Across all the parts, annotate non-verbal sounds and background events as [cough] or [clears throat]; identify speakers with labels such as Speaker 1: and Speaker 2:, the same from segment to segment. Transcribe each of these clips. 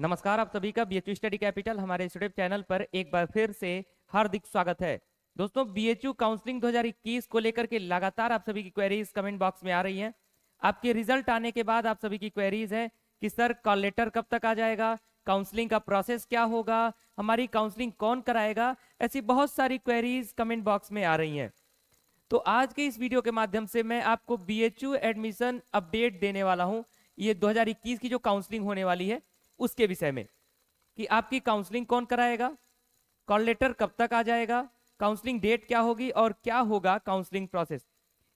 Speaker 1: नमस्कार आप सभी का बीएचयू स्टडी कैपिटल हमारे यूट्यूब चैनल पर एक बार फिर से हार्दिक स्वागत है। दोस्तों बीएचयू काउंसलिंग 2021 को लेकर के लगातार आप सभी की क्वेरीज कमेंट बॉक्स में आ रही हैं। आपके रिज़ल्ट आने के बाद आप सभी की क्वेरीज है कि, सर कॉल लेटर कब तक आ जाएगा? काउंसलिंग का प्रोसेस क्या होगा? हमारी काउंसलिंग कौन कराएगा? ऐसी बहुत सारी क्वेरीज कमेंट बॉक्स में आ रही हैं। तो आज के इस वीडियो के माध्यम से मैं आपको बीएचयू एडमिशन अपडेट देने वाला हूँ। ये 2021 की जो काउंसलिंग होने वाली है उसके विषय में, कि आपकी काउंसलिंग कौन कराएगा? कॉल लेटर कब तक आ जाएगा? काउंसलिंग डेट क्या होगी और क्या होगा काउंसलिंग प्रोसेस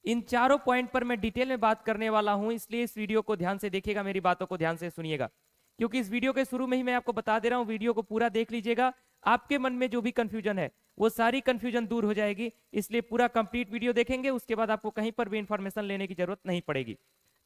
Speaker 1: इन चारों पॉइंट पर मैं डिटेल में बात करने वाला हूँ, इसलिए इस वीडियो को ध्यान से देखिएगा, मेरी बातों को ध्यान से सुनिएगा। क्योंकि इस वीडियो के शुरू में ही मैं आपको बता दे रहा हूँ वीडियो को पूरा देख लीजिएगा। आपके मन में जो भी कंफ्यूजन है, वो सारी कंफ्यूजन दूर हो जाएगी, इसलिए पूरा कंप्लीट वीडियो देखेंगे, उसके बाद आपको कहीं पर भी इंफॉर्मेशन लेने की ज़रूरत नहीं पड़ेगी।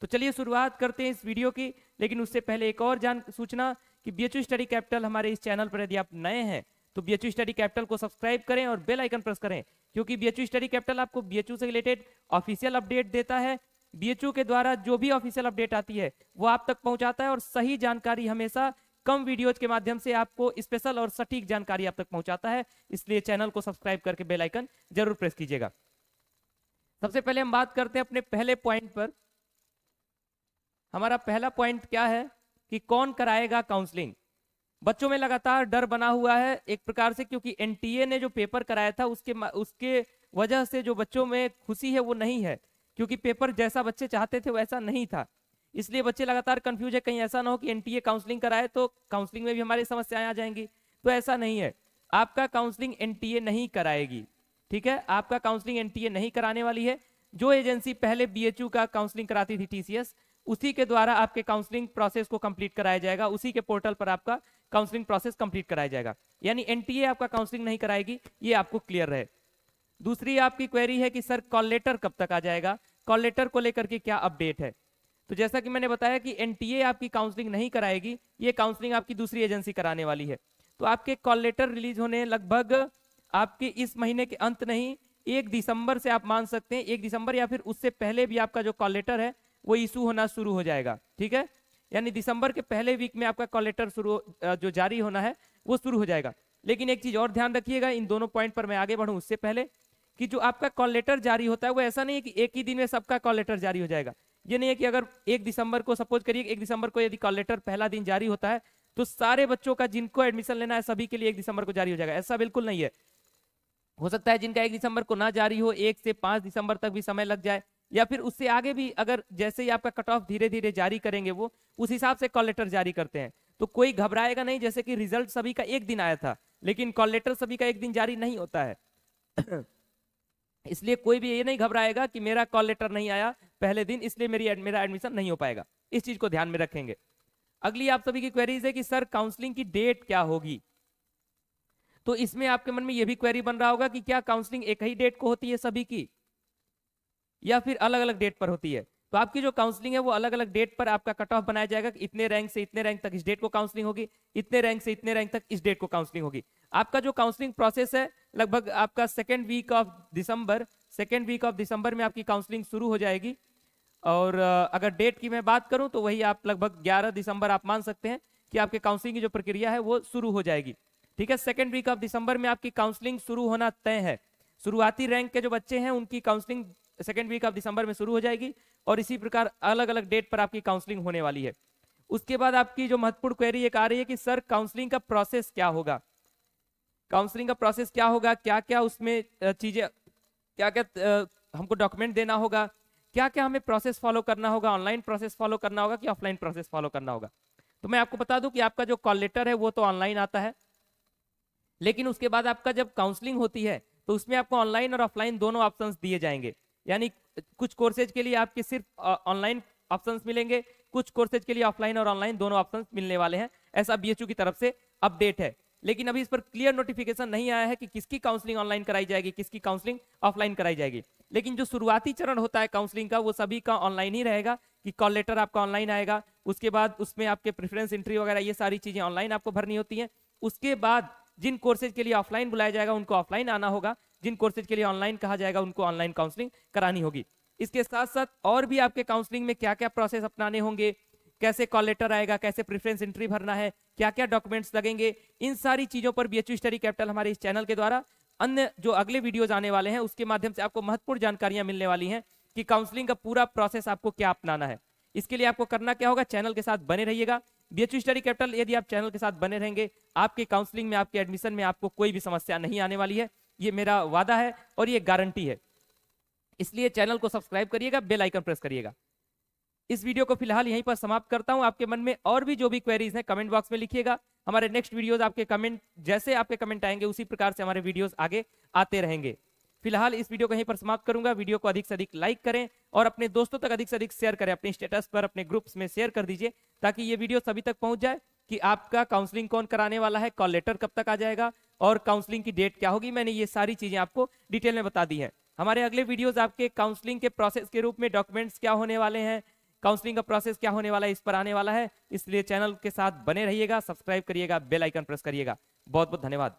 Speaker 1: तो चलिए शुरुआत करते हैं इस वीडियो की, लेकिन उससे पहले एक और जान सूचना कि बीएचयू स्टडी कैपिटल हमारे इस चैनल पर यदि आप नए हैं तो बीएचयू स्टडी कैपिटल को सब्सक्राइब करें और बेल आइकन प्रेस करें, क्योंकि बीएचयू स्टडी कैपिटल आपको बीएचयू से रिलेटेड ऑफिशियल अपडेट देता है। बीएचयू के द्वारा जो भी ऑफिशियल अपडेट आती है, वो आप तक पहुंचाता है और सही जानकारी हमेशा कम वीडियोज़ के माध्यम से आपको स्पेशल और सटीक जानकारी आप तक पहुंचाता है, इसलिए चैनल को सब्सक्राइब करके बेल आइकन ज़रूर प्रेस कीजिएगा। सबसे पहले हम बात करते हैं अपने पहले पॉइंट पर। हमारा पहला पॉइंट क्या है कि कौन कराएगा काउंसलिंग बच्चों में लगातार डर बना हुआ है एक प्रकार से क्योंकि एनटीए ने जो पेपर कराया था उसके उसके वजह से जो बच्चों में खुशी है वो नहीं है। क्योंकि पेपर जैसा बच्चे चाहते थे वैसा नहीं था। इसलिए बच्चे लगातार कंफ्यूज है, कहीं ऐसा ना हो कि एनटीए काउंसलिंग कराए तो काउंसलिंग में भी हमारी समस्याएँ आ जाएँगी। तो ऐसा नहीं है। आपका काउंसलिंग एनटीए नहीं कराएगी। ठीक है? आपका काउंसलिंग एनटीए नहीं कराने वाली है। जो एजेंसी पहले बीएचयू का काउंसलिंग कराती थी टीसीएस उसी के द्वारा आपके काउंसलिंग प्रोसेस को कंप्लीट कराया जाएगा, उसी के पोर्टल पर आपका काउंसलिंग प्रोसेस कंप्लीट कराया जाएगा। यानी एनटीए आपका काउंसलिंग नहीं कराएगी, ये आपको क्लियर रहे। दूसरी आपकी क्वेरी है कि, सर कॉल लेटर कब तक आ जाएगा? कॉल लेटर को लेकर के क्या अपडेट है? तो जैसा कि मैंने बताया कि एनटीए आपकी काउंसलिंग नहीं कराएगी, ये काउंसलिंग आपकी दूसरी एजेंसी कराने वाली है। तो आपके कॉल लेटर रिलीज़ होने लगभग आपके इस महीने के अंत नहीं, एक दिसंबर से आप मान सकते हैं, एक दिसंबर या फिर उससे पहले भी आपका जो कॉल लेटर है वो इशू होना शुरू हो जाएगा, ठीक है? यानी दिसंबर के पहले वीक में आपका कॉल लेटर शुरू जो जारी होना है, वो शुरू हो जाएगा। लेकिन एक चीज़ और ध्यान रखिएगा, इन दोनों पॉइंट पर मैं आगे बढ़ूं उससे पहले कि जो आपका कॉल लेटर जारी होता है, वो ऐसा नहीं है कि एक ही दिन में सबका कॉल लेटर जारी हो जाएगा। ये नहीं है कि अगर एक दिसंबर को सपोज़ करिए एक दिसंबर को यदि कॉल लेटर पहला दिन जारी होता है तो सारे बच्चों का जिनको एडमिशन लेना है, सभी के लिए एक दिसंबर को जारी हो जाएगा। ऐसा बिल्कुल नहीं है। हो सकता है जिनका एक दिसंबर को ना जारी हो, एक से पाँच दिसंबर तक भी समय लग जाए। या फिर उससे आगे भी अगर जैसे ही आपका कट ऑफ़ धीरे धीरे जारी करेंगे वो, उस हिसाब से कॉल लेटर जारी करते हैं। तो कोई घबराएगा नहीं, जैसे कि रिज़ल्ट सभी का एक दिन आया था, लेकिन कॉल लेटर सभी का एक दिन जारी नहीं होता है। [clears throat] इसलिए कोई भी ये नहीं घबराएगा कि मेरा कॉल लेटर नहीं आया पहले दिन, इसलिए मेरी मेरा एडमिशन नहीं हो पाएगा। इस चीज़ को ध्यान में रखेंगे। अगली आप सभी की क्वेरीज है कि, सर काउंसलिंग की डेट क्या होगी? तो इसमें आपके मन में यह भी क्वेरी बन रहा होगा कि क्या काउंसलिंग एक ही डेट को होती है सभी की? या फिर अलग अलग डेट पर होती है। तो आपकी जो काउंसलिंग है, वो अलग अलग डेट पर आपका कट ऑफ़ बनाया जाएगा कि इतने रैंक से इतने रैंक तक इस डेट को काउंसलिंग होगी, इतने रैंक से इतने रैंक तक इस डेट को काउंसलिंग होगी। आपका जो काउंसलिंग प्रोसेस है, लगभग आपका second week of December second week of December में आपकी काउंसलिंग शुरू हो जाएगी। और अगर डेट की मैं बात करूँ तो वही आप लगभग 11 दिसंबर आप मान सकते हैं कि आपके काउंसलिंग की जो प्रक्रिया है, वो शुरू हो जाएगी। ठीक है सेकेंड वीक ऑफ़ दिसंबर में आपकी काउंसलिंग शुरू होना तय है। शुरुआती रैंक के जो बच्चे हैं, उनकी counselling second week of December में शुरू हो जाएगी और इसी प्रकार अलग अलग डेट पर आपकी काउंसलिंग होने वाली है। उसके बाद आपकी जो महत्वपूर्ण क्वेरी एक आ रही है कि, सर काउंसलिंग का प्रोसेस क्या होगा? काउंसलिंग का प्रोसेस क्या होगा? क्या क्या उसमें चीज़ें क्या क्या हमको डॉक्यूमेंट देना होगा? क्या क्या हमें प्रोसेस फॉलो करना होगा? ऑनलाइन प्रोसेस फॉलो करना होगा कि ऑफलाइन प्रोसेस फॉलो करना होगा? तो मैं आपको बता दूँ कि आपका जो कॉल लेटर है, वो तो ऑनलाइन आता है। लेकिन उसके बाद आपका जब काउंसलिंग होती है तो उसमें आपको ऑनलाइन और ऑफलाइन दोनों ऑप्शंस दिए जाएँगे। यानी कुछ कोर्सेज के लिए आपके सिर्फ़ ऑनलाइन ऑप्शंस मिलेंगे, कुछ कोर्सेज के लिए ऑफलाइन और ऑनलाइन दोनों ऑप्शंस मिलने वाले हैं। ऐसा बीएचयू की तरफ़ से अपडेट है। लेकिन अभी इस पर क्लियर नोटिफिकेशन नहीं आया है कि किसकी काउंसलिंग ऑनलाइन कराई जाएगी, किसकी काउंसलिंग ऑफलाइन कराई जाएगी। लेकिन जो शुरुआती चरण होता है काउंसलिंग का, वो सभी का ऑनलाइन ही रहेगा कि कॉल लेटर आपका ऑनलाइन आएगा। उसके बाद उसमें आपके प्रेफरेंस एंट्री वगैरह, ये सारी चीज़ें ऑनलाइन आपको भरनी होती हैं। उसके बाद जिन कोर्सेज के लिए ऑफलाइन बुलाया जाएगा, उनको ऑफलाइन आना होगा। जिन कोर्सेज के लिए ऑनलाइन कहा जाएगा, उनको ऑनलाइन काउंसलिंग करानी होगी। इसके साथ साथ और भी आपके काउंसलिंग में क्या क्या प्रोसेस अपनाने होंगे? कैसे कॉल लेटर आएगा? कैसे प्रेफरेंस एंट्री भरना है? क्या क्या डॉक्यूमेंट्स लगेंगे? इन सारी चीज़ों पर बी स्टडी कैपिटल हमारे इस चैनल के द्वारा अन्य जो अगले वीडियोज़ आने वाले हैं, उसके माध्यम से आपको महत्वपूर्ण जानकारियाँ मिलने वाली हैं कि काउंसलिंग का पूरा प्रोसेस आपको क्या अपनाना है। इसके लिए आपको करना क्या होगा? चैनल के साथ बने रहिएगा। बीएचयू स्टडी कैपिटल यदि आप चैनल के साथ बने रहेंगे, आपके काउंसलिंग में, आपके एडमिशन में आपको कोई भी समस्या नहीं आने वाली है। ये मेरा वादा है और ये गारंटी है। इसलिए चैनल को सब्सक्राइब करिएगा बेल आइकन प्रेस करिएगा। इस वीडियो को फ़िलहाल यहीं पर समाप्त करता हूँ। आपके मन में और भी जो भी क्वेरीज हैं कमेंट बॉक्स में लिखिएगा। हमारे नेक्स्ट वीडियोस आपके कमेंट जैसे आपके कमेंट आएँगे, उसी प्रकार से हमारे वीडियोस आगे आते रहेंगे। फ़िलहाल इस वीडियो को यहीं पर समाप्त करूँगा। वीडियो को अधिक से अधिक लाइक करें और अपने दोस्तों तक अधिक से अधिक शेयर करें। अपने स्टेटस पर, अपने ग्रुप्स में शेयर कर दीजिए ताकि ये वीडियो सभी तक पहुँच जाए कि आपका काउंसलिंग कौन कराने वाला है कॉल लेटर कब तक आ जाएगा और काउंसलिंग की डेट क्या होगी। मैंने ये सारी चीज़ें आपको डिटेल में बता दी है। हमारे अगले वीडियोज़ आपके काउंसलिंग के प्रोसेस के रूप में डॉक्यूमेंट्स क्या होने वाले हैं काउंसलिंग का प्रोसेस क्या होने वाला है, इस पर आने वाला है। इसलिए चैनल के साथ बने रहिएगा सब्सक्राइब करिएगा बेल आइकन प्रेस करिएगा। बहुत बहुत धन्यवाद।